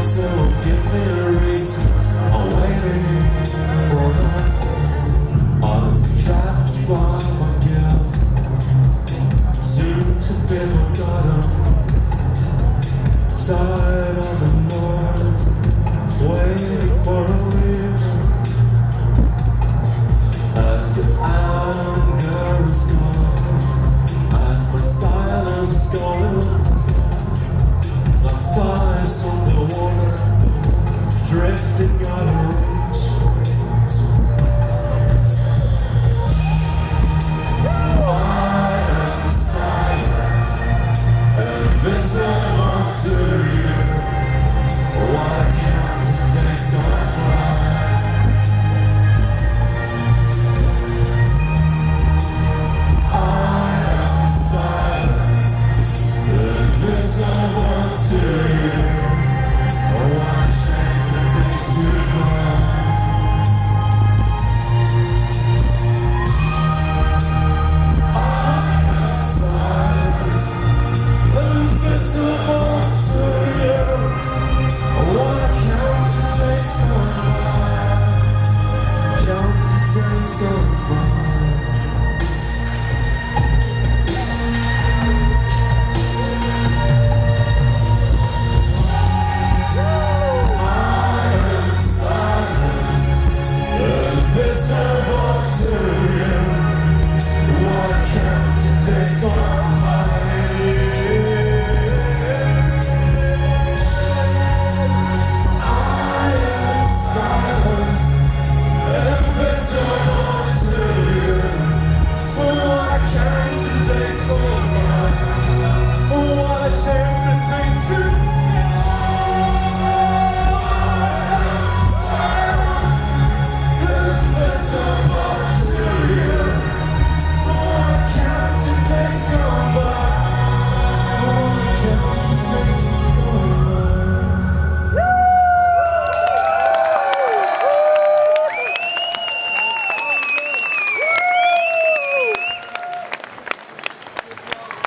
so give me a reason. I'm waiting for that. I'm trapped by my guilt, seem to be forgotten. Tired as a noise. Drifting of